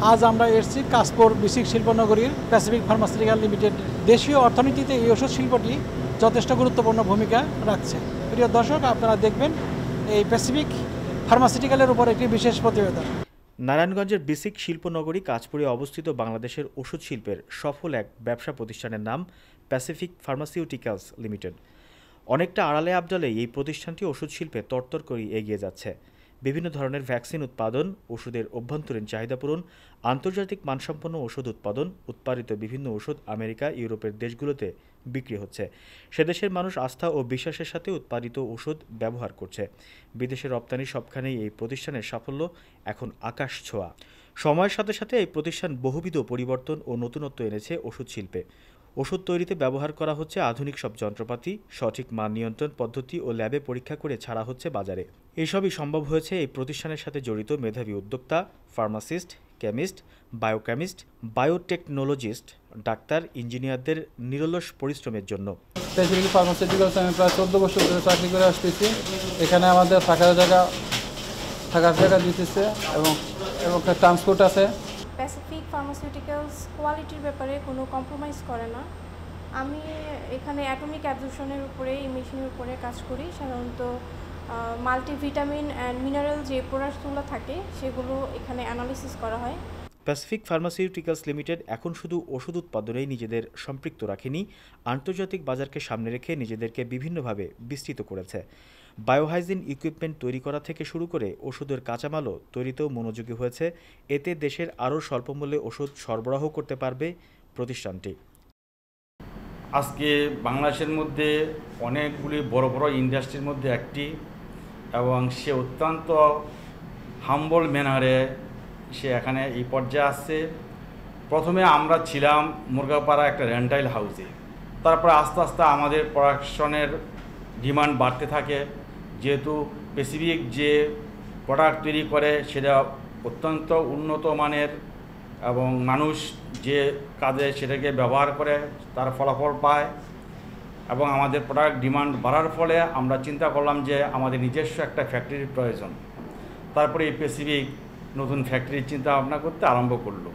আজ আমরা এসেছি কাশপুর বিসিক শিল্পনগরীর প্যাসিফিক ফার্মাসিউটিক্যাল লিমিটেড। দেশীয় অর্থনীতিতে এই ওষুধ শিল্পটি যথেষ্ট গুরুত্বপূর্ণ ভূমিকা রাখছে। প্রিয় দর্শক, আপনারা দেখবেন এই প্যাসিফিক ফার্মাসিউটিক্যালের উপর একটি বিশেষ প্রতিবেদন। নারায়ণগঞ্জের বিসিক শিল্পনগরী কাঁচপুরে অবস্থিত বাংলাদেশের ওষুধ শিল্পের সফল এক ব্যবসা প্রতিষ্ঠানের নাম প্যাসিফিক ফার্মাসিউটিক্যালস লিমিটেড। অনেকটা আড়ালে আবডালে এই প্রতিষ্ঠানটি ওষুধ শিল্পে তরতর করে এগিয়ে যাচ্ছে। বিভিন্ন ধরনের ভ্যাকসিন উৎপাদন, ওষুধের অভ্যন্তরীণ চাহিদা পূরণ, আন্তর্জাতিক মানসম্পন্ন ওষুধ উৎপাদন, উৎপাদিত বিভিন্ন ওষুধ আমেরিকা, ইউরোপের দেশগুলোতে বিক্রি হচ্ছে। সে দেশের মানুষ আস্থা ও বিশ্বাসের সাথে উৎপাদিত ওষুধ ব্যবহার করছে। বিদেশে রপ্তানি সবখানেই এই প্রতিষ্ঠানের সাফল্য, এখন আকাশ ছোঁয়া। সময়ের সাথে সাথে এই প্রতিষ্ঠান বহুবিধ পরিবর্তন ও নতুনত্ব এনেছে ওষুধ শিল্পে। ওষুধ তৈরিতে ব্যবহার করা হচ্ছে আধুনিক সব যন্ত্রপাতি, সঠিক মান নিয়ন্ত্রণ পদ্ধতি ও ল্যাবে পরীক্ষা করে ছাড়া হচ্ছে বাজারে। এসবই সম্ভব হয়েছে এই প্রতিষ্ঠানের সাথে জড়িত মেধাবী উদ্যোক্তা, pharmacist, chemist, biochemist, biotechnologist, doctor, ইঞ্জিনিয়ারদের নিরলস পরিশ্রমের জন্য। স্পেসিফিক আমি প্রায় চোদ্দ বছর ধরে চাকরি করে আসতেছি। এখানে আমাদের থাকার জায়গা থাকার জায়গা দিতেছে এবং এবং ট্রান্সপোর্ট আছে। প্যাসিফিক ফার্মাসিউটিক্যালস কোয়ালিটির ব্যাপারে কোনো কম্প্রোমাইজ করে না। আমি এখানে অ্যাটমিক অ্যাবজর্পশনের উপরে এই মেশিনের উপরে কাজ করি। সাধারণত মাল্টিভিটামিন অ্যান্ড মিনারেল যে প্রোডাক্টসগুলো থাকে, সেগুলো এখানে অ্যানালিসিস করা হয়। প্যাসিফিক ফার্মাসিউটিক্যালস লিমিটেড এখন শুধু ওষুধ উৎপাদনেই নিজেদের সম্পৃক্ত রাখেনি, আন্তর্জাতিক বাজারকে সামনে রেখে নিজেদেরকে বিভিন্নভাবে বিস্তৃত করেছে। বায়োহাইজিন ইকুইপমেন্ট তৈরি করা থেকে শুরু করে ওষুধের কাঁচামালও তৈরিতেও মনোযোগী হয়েছে। এতে দেশের আরও স্বল্পমূল্যে ওষুধ সরবরাহ করতে পারবে প্রতিষ্ঠানটি। আজকে বাংলাদেশের মধ্যে অনেকগুলি বড় বড় ইন্ডাস্ট্রির মধ্যে একটি এবং সে অত্যন্ত হাম্বল ম্যানারে সে এখানে এই পর্যায়ে আসছে। প্রথমে আমরা ছিলাম মুরগাপাড়া একটা রেন্টাইল হাউসে। তারপরে আস্তে আস্তে আমাদের প্রোডাকশনের ডিমান্ড বাড়তে থাকে। যেহেতু স্পেসিফিক যে প্রোডাক্ট তৈরি করে, সেটা অত্যন্ত উন্নত মানের এবং মানুষ যে কাজে সেটাকে ব্যবহার করে, তার ফলাফল পায়। এবং আমাদের প্রোডাক্ট ডিমান্ড বাড়ার ফলে আমরা চিন্তা করলাম যে আমাদের নিজস্ব একটা ফ্যাক্টরির প্রয়োজন। তারপরে এই স্পেসিফিক নতুন ফ্যাক্টরির চিন্তা ভাবনা করতে আরম্ভ করল।